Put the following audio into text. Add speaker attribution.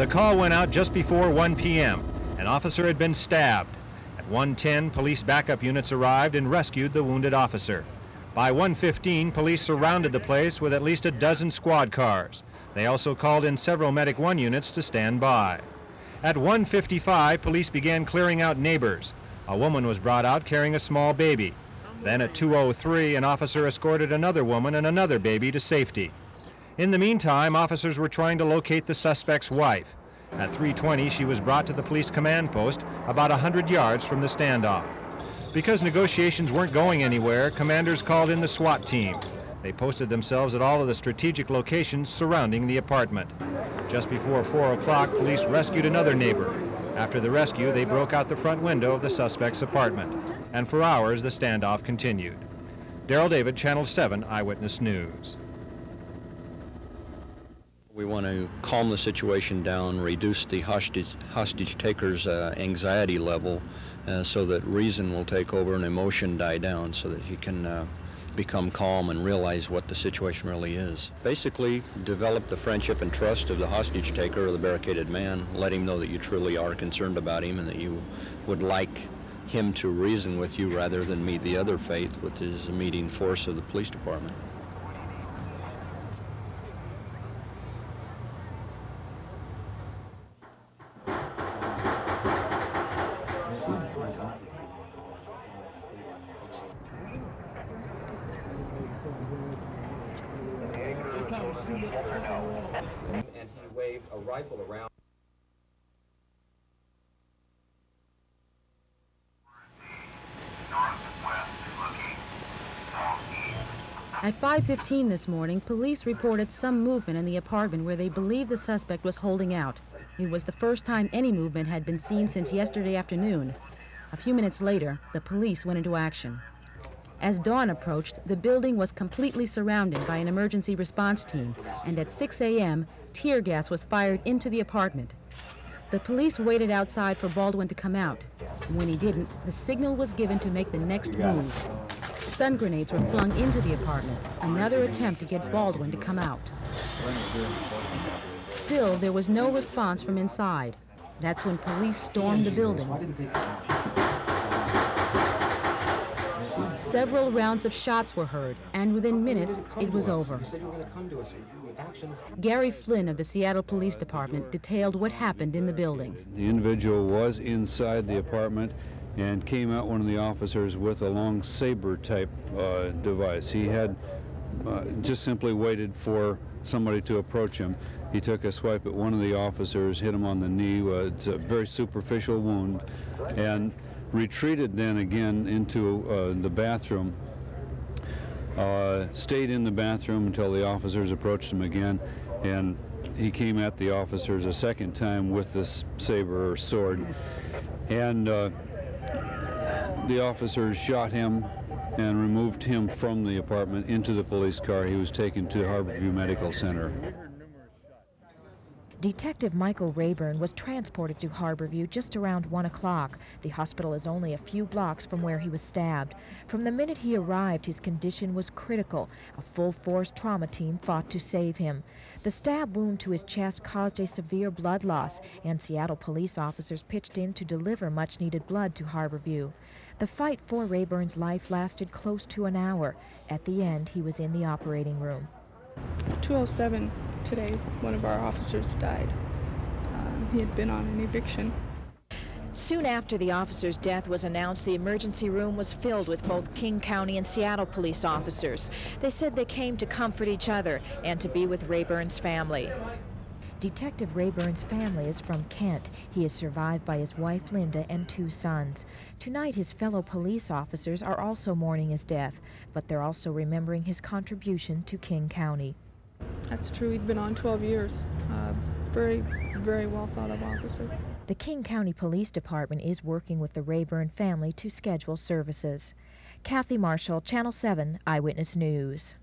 Speaker 1: The call went out just before 1 p.m. An officer had been stabbed. At 1:10, police backup units arrived and rescued the wounded officer. By 1:15, police surrounded the place with at least a dozen squad cars. They also called in several Medic 1 units to stand by. At 1:55, police began clearing out neighbors. A woman was brought out carrying a small baby. Then at 2:03, an officer escorted another woman and another baby to safety. In the meantime, officers were trying to locate the suspect's wife. At 3:20, she was brought to the police command post about 100 yards from the standoff. Because negotiations weren't going anywhere, commanders called in the SWAT team. They posted themselves at all of the strategic locations surrounding the apartment. Just before 4 o'clock, police rescued another neighbor. After the rescue, they broke out the front window of the suspect's apartment. And for hours, the standoff continued. Daryl David, Channel 7 Eyewitness News.
Speaker 2: We want to calm the situation down, reduce the hostage, hostage taker's uh, anxiety level uh, so that reason will take over and emotion die down so that he can uh, become calm and realize what the situation really is. Basically, develop the friendship and trust of the hostage taker or the barricaded man. Let him know that you truly are concerned about him and that you would like him to reason with you rather than meet the other faith, which is the meeting force of the police department.
Speaker 3: And he waved a rifle around.
Speaker 4: At 5.15 this morning, police reported some movement in the apartment where they believe the suspect was holding out. It was the first time any movement had been seen since yesterday afternoon. A few minutes later, the police went into action. As dawn approached, the building was completely surrounded by an emergency response team, and at 6 a.m., tear gas was fired into the apartment. The police waited outside for Baldwin to come out. When he didn't, the signal was given to make the next move. Stun grenades were flung into the apartment, another attempt to get Baldwin to come out. Still, there was no response from inside. That's when police stormed the building. Several rounds of shots were heard, and within minutes, it was over. Gary Flynn of the Seattle Police Department detailed what happened in the building.
Speaker 5: The individual was inside the apartment and came out one of the officers with a long saber type uh, device. He had uh, just simply waited for somebody to approach him. He took a swipe at one of the officers, hit him on the knee. Uh, it's a very superficial wound, and retreated then again into uh, the bathroom. Uh, stayed in the bathroom until the officers approached him again, and he came at the officers a second time with this saber or sword. And uh, the officers shot him and removed him from the apartment into the police car. He was taken to Harborview Medical Center.
Speaker 6: Detective Michael Raburn was transported to Harborview just around 1 o'clock. The hospital is only a few blocks from where he was stabbed. From the minute he arrived, his condition was critical. A full-force trauma team fought to save him. The stab wound to his chest caused a severe blood loss, and Seattle police officers pitched in to deliver much-needed blood to Harborview. The fight for Raburn's life lasted close to an hour. At the end, he was in the operating room.
Speaker 7: 207 today, one of our officers died. Um, he had been on an eviction.
Speaker 6: Soon after the officer's death was announced, the emergency room was filled with both King County and Seattle police officers. They said they came to comfort each other and to be with Raburn's family. Detective Raburn's family is from Kent. He is survived by his wife Linda and two sons. Tonight, his fellow police officers are also mourning his death, but they're also remembering his contribution to King County.
Speaker 7: That's true. He'd been on 12 years. Uh, very, very well thought of officer.
Speaker 6: The King County Police Department is working with the Raburn family to schedule services. Kathy Marshall, Channel 7 Eyewitness News.